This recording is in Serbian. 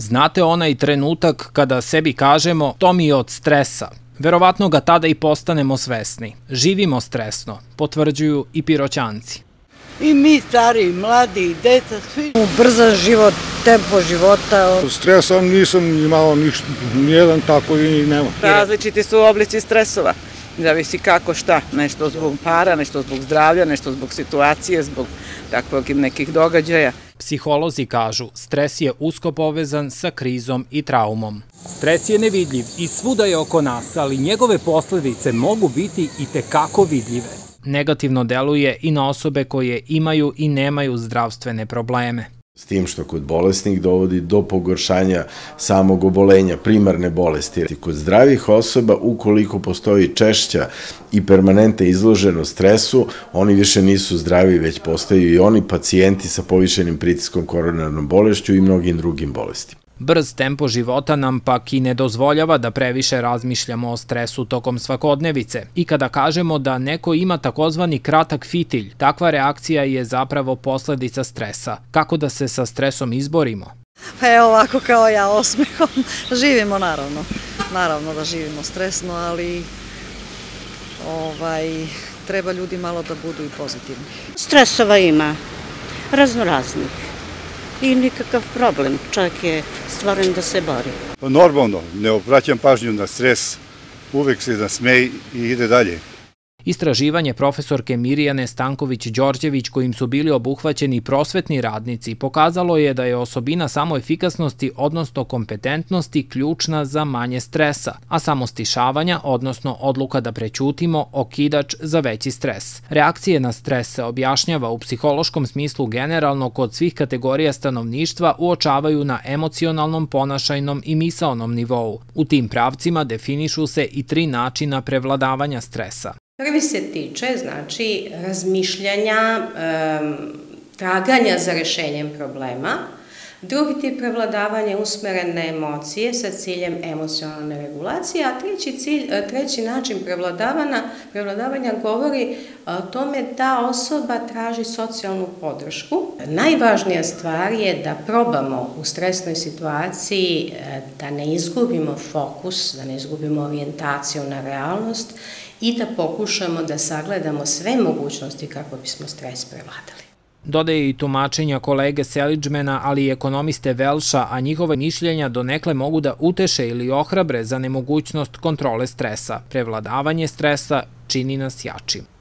Znate onaj trenutak kada sebi kažemo to mi je od stresa. Verovatno ga tada i postanemo svesni. Živimo stresno, potvrđuju i piroćanci. I mi stari, mladi, i deca, svi. Ubrzan život, tempo života. Stresa nisam imao niš, nijedan tako i nema. Različiti su oblici stresova. Zavisi kako šta, nešto zbog para, nešto zbog zdravlja, nešto zbog situacije, zbog takvog nekih događaja. Psiholozi kažu, stres je usko povezan sa krizom i traumom. Stres je nevidljiv i svuda je oko nas, ali njegove posledice mogu biti i tekako vidljive. Negativno deluje i na osobe koje imaju i nemaju zdravstvene probleme. S tim što kod bolesnih dovodi do pogoršanja samog obolenja, primarne bolesti. Kod zdravih osoba, ukoliko postoji češća i permanentna izloženost stresu, oni više nisu zdravi, već postaju i oni pacijenti sa povišenim pritiskom koronarnom bolešću i mnogim drugim bolestima. Brz tempo života nam pak i ne dozvoljava da previše razmišljamo o stresu tokom svakodnevice i kada kažemo da neko ima takozvani kratak fitilj, takva reakcija je zapravo posledica stresa. Kako da se sa stresom izborimo? Pa evo ovako kao ja osmehom. Živimo naravno. Naravno da živimo stresno, ali ovaj, treba ljudi malo da budu i pozitivni. Stresova ima, raznoraznih i nikakav problem. Čovjek je stvoren da se bori. Normalno, ne obraćam pažnju na stres, uvek se nasmej i ide dalje. Istraživanje profesorke Mirjane Stanković-Đorđević kojim su bili obuhvaćeni prosvetni radnici pokazalo je da je osobina samoefikasnosti odnosno kompetentnosti ključna za manje stresa, a samostišavanja odnosno odluka da prećutimo okidač za veći stres. Reakcije na stres se objašnjava u psihološkom smislu generalno kod svih kategorija stanovništva uočavaju na emocionalnom, ponašajnom i misaonom nivou. U tim pravcima definišu se i tri načina prevladavanja stresa. Prvi se tiče, znači, razmišljanja, traganja za rešenjem problema. Drugi tip prevladavanja je usmeren na emocije sa ciljem emocionalne regulacije, a treći, cilj, treći način prevladavanja, prevladavanja govori o tome da osoba traži socijalnu podršku. Najvažnija stvar je da probamo u stresnoj situaciji e, da ne izgubimo fokus, da ne izgubimo orijentaciju na realnost i da pokušamo da sagledamo sve mogućnosti kako bismo stres prevladali. Dodaje i tumačenja kolege Seliđmena, ali i ekonomiste Velša, a njihove mišljenja donekle mogu da uteše ili ohrabre za nemogućnost kontrole stresa. Prevladavanje stresa čini nas jačim.